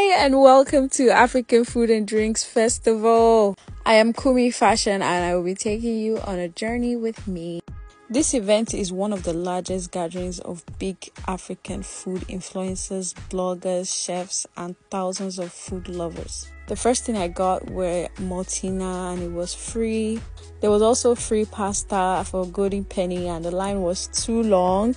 Hi, and welcome to African Food and Drinks Festival. I am Qumi Fashion, and I will be taking you on a journey with me. This event is one of the largest gatherings of big African food influencers, bloggers, chefs, and thousands of food lovers. The first thing I got were Maltina and it was free. There was also free pasta for a golden penny and the line was too long.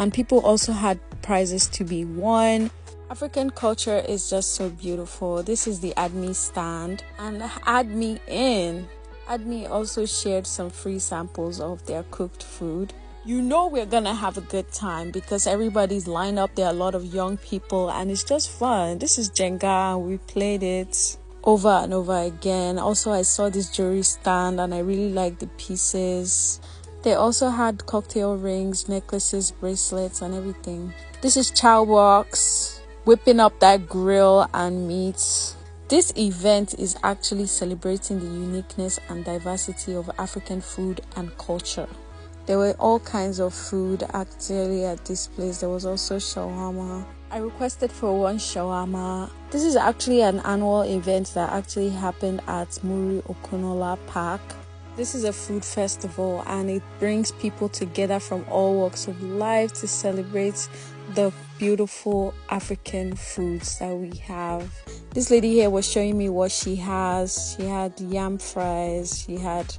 And people also had prizes to be won. African culture is just so beautiful. This is the Add Me stand and Add Me in. Add Me also shared some free samples of their cooked food. You know we're gonna have a good time because everybody's lined up. There are a lot of young people and it's just fun. This is Jenga we played it over and over again. Also, I saw this jewelry stand and I really liked the pieces. They also had cocktail rings, necklaces, bracelets, and everything. This is Chow Box whipping up that grill and meat. This event is actually celebrating the uniqueness and diversity of African food and culture. There were all kinds of food actually at this place. There was also shawarma. I requested for one shawarma. This is actually an annual event that actually happened at Muri Okunola Park. This is a food festival and it brings people together from all walks of life to celebrate the beautiful African foods that we have. This lady here was showing me what she has. She had yam fries, she had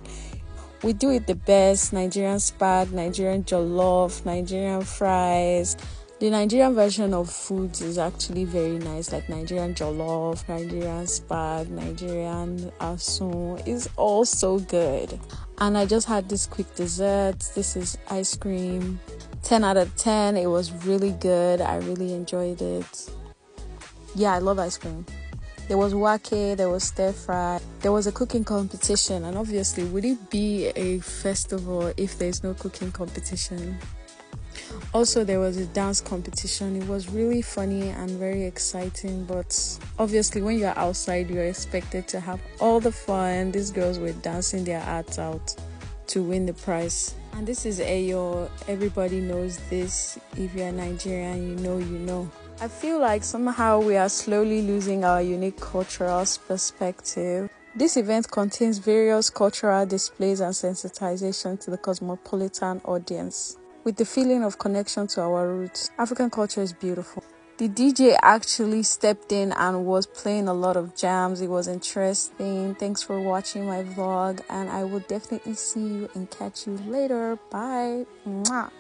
we do it the best Nigerian spag, Nigerian jollof, Nigerian fries. The Nigerian version of foods is actually very nice, like Nigerian jollof, Nigerian spag, Nigerian asun is also good. And I just had this quick dessert. This is ice cream. 10 out of 10. It was really good. I really enjoyed it. Yeah, I love ice cream. There was wake, there was stir fry, there was a cooking competition, and obviously, would it be a festival if there's no cooking competition? Also, there was a dance competition. It was really funny and very exciting, but obviously, when you're outside, you're expected to have all the fun. These girls were dancing their hearts out to win the prize. And this is Ayo. Everybody knows this. If you're Nigerian, you know, you know. I feel like somehow we are slowly losing our unique cultural perspective. This event contains various cultural displays and sensitization to the cosmopolitan audience with the feeling of connection to our roots. African culture is beautiful. The DJ actually stepped in and was playing a lot of jams. It was interesting. Thanks for watching my vlog, and I will definitely see you and catch you later. Bye. Mwah.